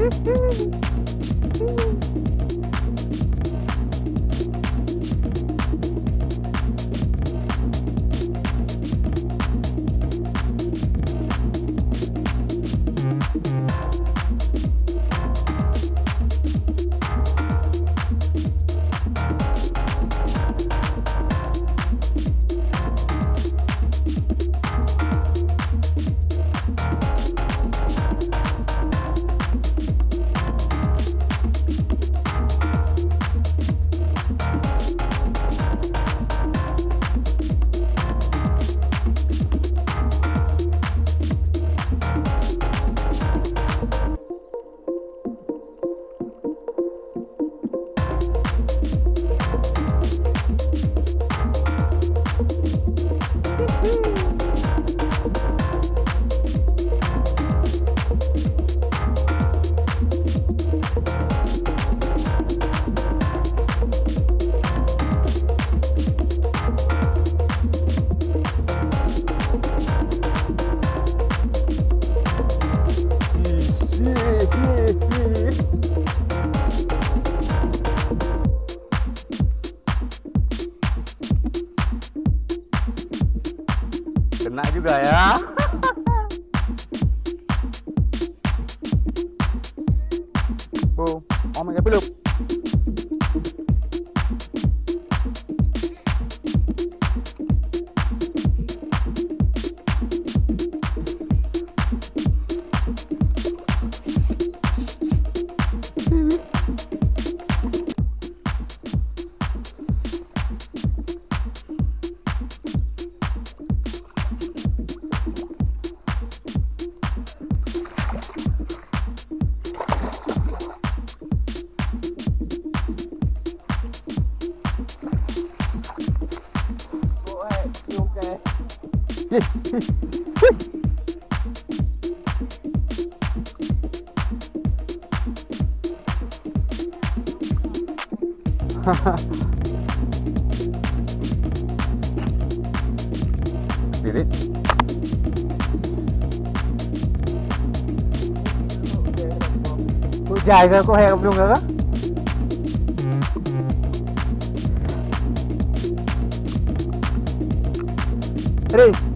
Thank you. Kena juga ya. Oh, oh my god, belum. Spirit. Ủa, dài ra có heo luôn rồi đó. Ừ, ừ. अरे